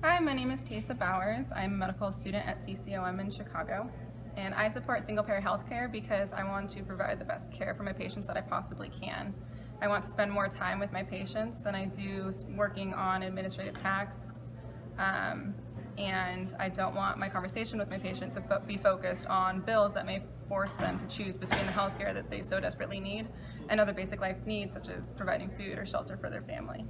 Hi, my name is Taysa Bowers. I'm a medical student at CCOM in Chicago. And I support single payer healthcare because I want to provide the best care for my patients that I possibly can. I want to spend more time with my patients than I do working on administrative tasks. Um, and I don't want my conversation with my patient to fo be focused on bills that may force them to choose between the healthcare that they so desperately need and other basic life needs such as providing food or shelter for their family.